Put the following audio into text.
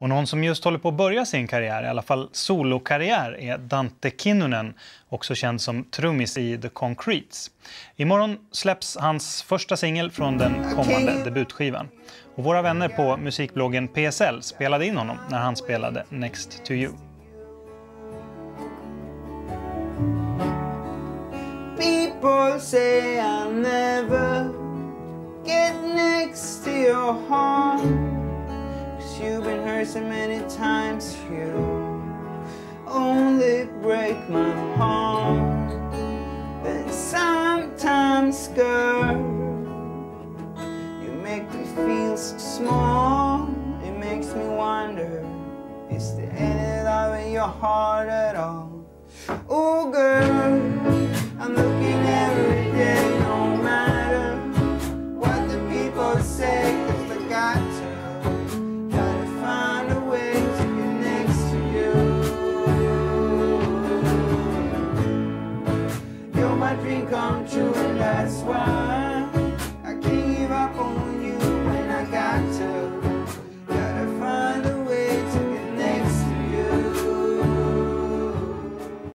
Och någon som just håller på att börja sin karriär, i alla fall solokarriär, är Dante Kinnunen, också känd som trummis i The Concretes. Imorgon släpps hans första singel från den kommande debutskivan. Och våra vänner på musikbloggen PSL spelade in honom när han spelade Next to you. People say I'll never get next to your heart. You've been hurt so many times, you only break my heart. But sometimes, girl, you make me feel so small. It makes me wonder, is there any love in your heart at all? Oh, girl, my dream come true, and that's why.